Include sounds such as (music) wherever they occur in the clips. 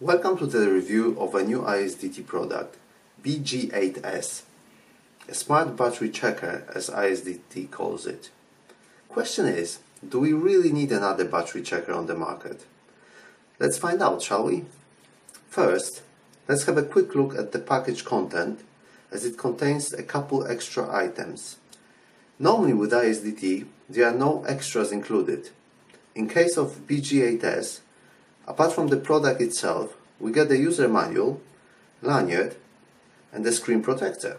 Welcome to the review of a new ISDT product, BG8S, a smart battery checker as ISDT calls it. Question is, do we really need another battery checker on the market? Let's find out, shall we? First, let's have a quick look at the package content as it contains a couple extra items. Normally with ISDT, there are no extras included. In case of BG8S, Apart from the product itself, we get the user manual, lanyard, and the screen protector.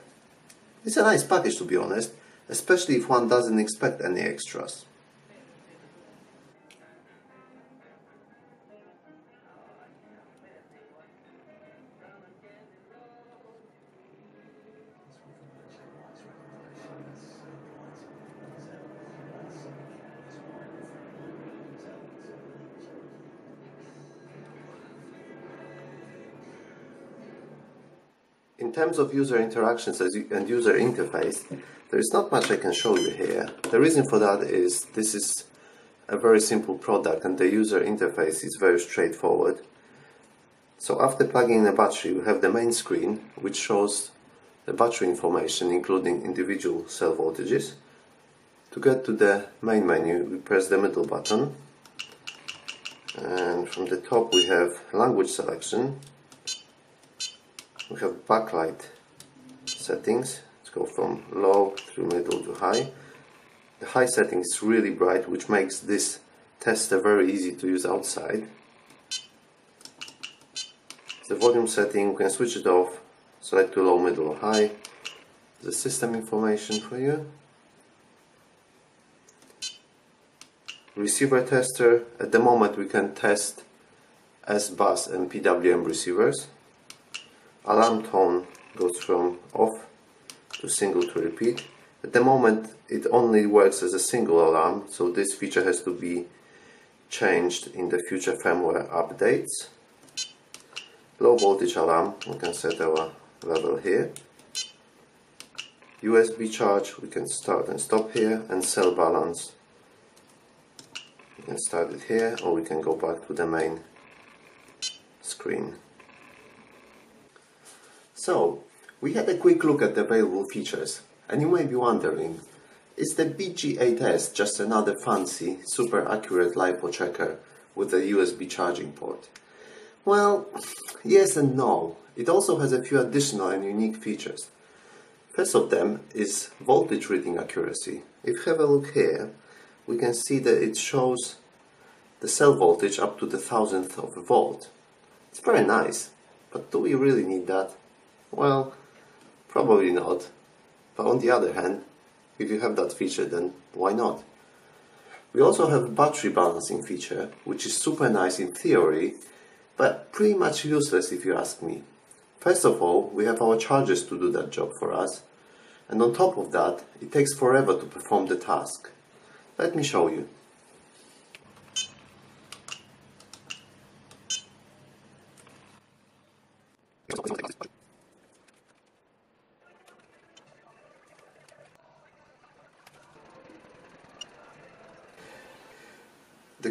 It's a nice package to be honest, especially if one doesn't expect any extras. In terms of user interactions and user interface, there is not much I can show you here. The reason for that is this is a very simple product and the user interface is very straightforward. So after plugging in a battery, we have the main screen which shows the battery information including individual cell voltages. To get to the main menu, we press the middle button and from the top we have language selection we have backlight settings. Let's go from low through middle to high. The high setting is really bright which makes this tester very easy to use outside. The volume setting we can switch it off select to low middle or high. The system information for you. Receiver tester. At the moment we can test S bus and PWM receivers alarm tone goes from off to single to repeat. At the moment it only works as a single alarm so this feature has to be changed in the future firmware updates. Low voltage alarm, we can set our level here. USB charge, we can start and stop here and cell balance. We can start it here or we can go back to the main screen. So, we had a quick look at the available features, and you may be wondering, is the BG8S just another fancy, super accurate LiPo checker with a USB charging port? Well, yes and no. It also has a few additional and unique features. First of them is voltage reading accuracy. If you have a look here, we can see that it shows the cell voltage up to the thousandth of a volt. It's very nice, but do we really need that? Well, probably not. But on the other hand, if you have that feature, then why not? We also have battery balancing feature, which is super nice in theory, but pretty much useless if you ask me. First of all, we have our chargers to do that job for us, and on top of that, it takes forever to perform the task. Let me show you.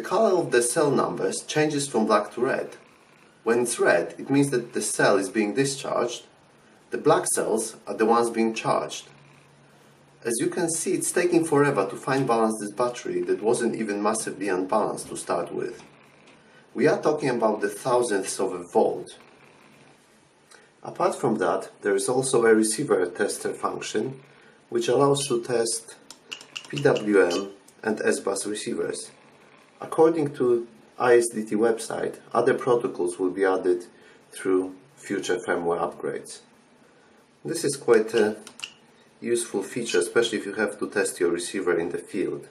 Color of the cell numbers changes from black to red. When it's red, it means that the cell is being discharged. The black cells are the ones being charged. As you can see, it's taking forever to fine balance this battery that wasn't even massively unbalanced to start with. We are talking about the thousandths of a volt. Apart from that, there is also a receiver tester function which allows to test PWM and S-Bus receivers. According to ISDT website, other protocols will be added through future firmware upgrades. This is quite a useful feature, especially if you have to test your receiver in the field.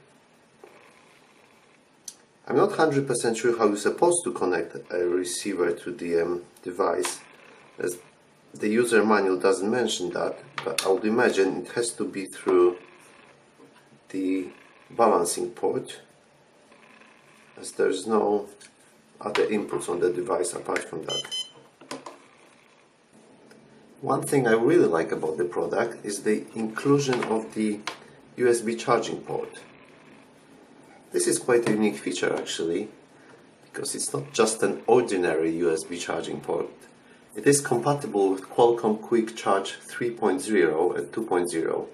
I'm not 100% sure how you're supposed to connect a receiver to the um, device, as the user manual doesn't mention that, but I would imagine it has to be through the balancing port as there's no other inputs on the device apart from that. One thing I really like about the product is the inclusion of the USB charging port. This is quite a unique feature actually, because it's not just an ordinary USB charging port. It is compatible with Qualcomm Quick Charge 3.0 and 2.0.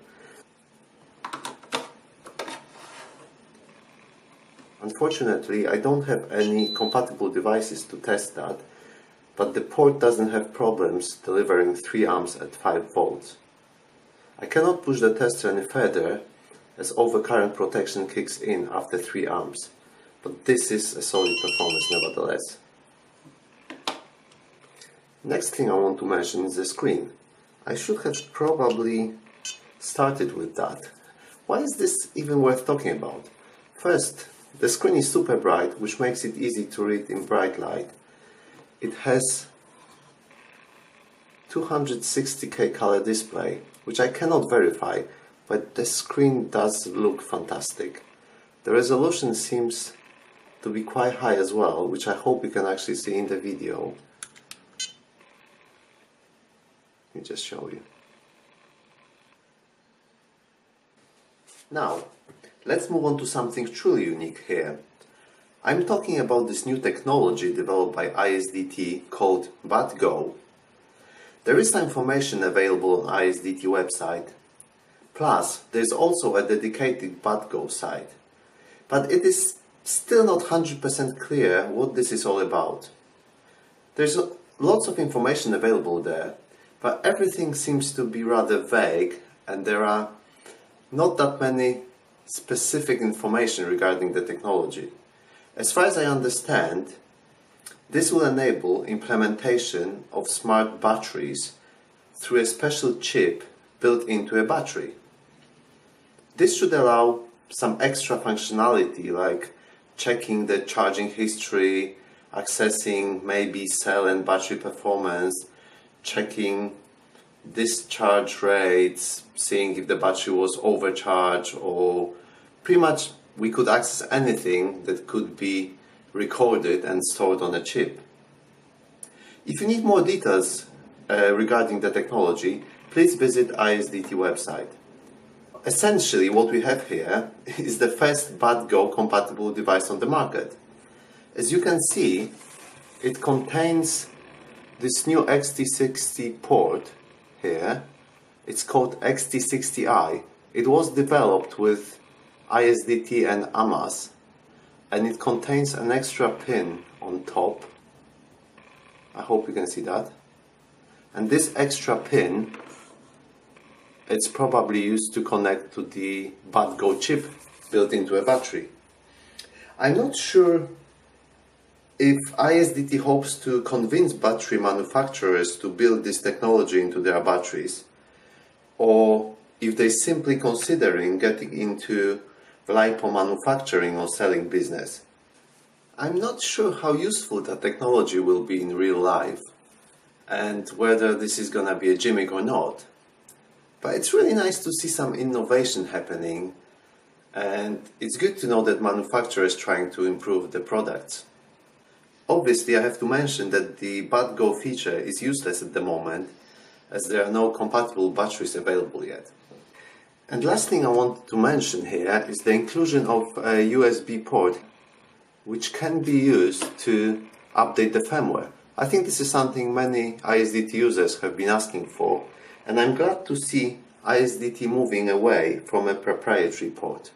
Unfortunately, I don't have any compatible devices to test that, but the port doesn't have problems delivering 3 amps at 5 volts. I cannot push the tester any further as overcurrent protection kicks in after 3 amps, but this is a solid performance nevertheless. Next thing I want to mention is the screen. I should have probably started with that. Why is this even worth talking about? First, the screen is super bright, which makes it easy to read in bright light. It has 260k color display, which I cannot verify, but the screen does look fantastic. The resolution seems to be quite high as well, which I hope you can actually see in the video. Let me just show you. Now, let's move on to something truly unique here. I'm talking about this new technology developed by ISDT called BattGO. There is some information available on ISDT website. Plus, there's also a dedicated BattGO site. But it is still not 100% clear what this is all about. There's lots of information available there, but everything seems to be rather vague and there are not that many specific information regarding the technology. As far as I understand, this will enable implementation of smart batteries through a special chip built into a battery. This should allow some extra functionality like checking the charging history, accessing maybe cell and battery performance, checking discharge rates, seeing if the battery was overcharged or pretty much we could access anything that could be recorded and stored on a chip. If you need more details uh, regarding the technology, please visit ISDT website. Essentially, what we have here (laughs) is the first BattGO compatible device on the market. As you can see, it contains this new XT60 port here. It's called XT60i. It was developed with ISDT and AMASS and it contains an extra pin on top. I hope you can see that. And this extra pin, it's probably used to connect to the BattGO chip built into a battery. I'm not sure if ISDT hopes to convince battery manufacturers to build this technology into their batteries, or if they're simply considering getting into lipo manufacturing or selling business. I'm not sure how useful that technology will be in real life and whether this is gonna be a gimmick or not. But it's really nice to see some innovation happening and it's good to know that manufacturers trying to improve the products. Obviously, I have to mention that the BattGO feature is useless at the moment as there are no compatible batteries available yet. And last thing I want to mention here is the inclusion of a USB port which can be used to update the firmware. I think this is something many ISDT users have been asking for and I'm glad to see ISDT moving away from a proprietary port.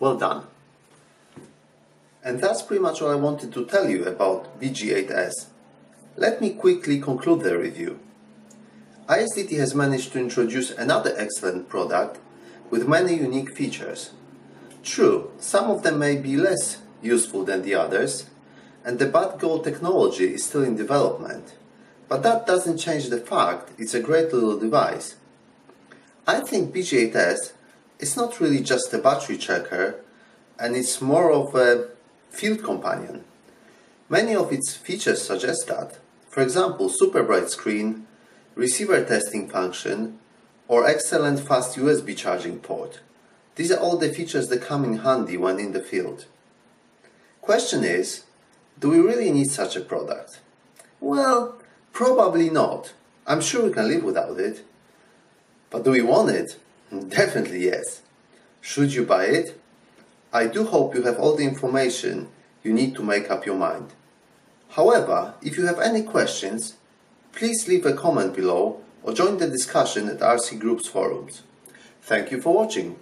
Well done. And that's pretty much all I wanted to tell you about BG8S. Let me quickly conclude the review. ISDT has managed to introduce another excellent product with many unique features. True, some of them may be less useful than the others, and the BattGO technology is still in development, but that doesn't change the fact it's a great little device. I think BG8S is not really just a battery checker, and it's more of a field companion. Many of its features suggest that. For example, super bright screen, receiver testing function, or excellent fast USB charging port. These are all the features that come in handy when in the field. Question is, do we really need such a product? Well, probably not. I'm sure we can live without it. But do we want it? (laughs) Definitely yes. Should you buy it? I do hope you have all the information you need to make up your mind. However, if you have any questions, please leave a comment below or join the discussion at RCGroups forums. Thank you for watching.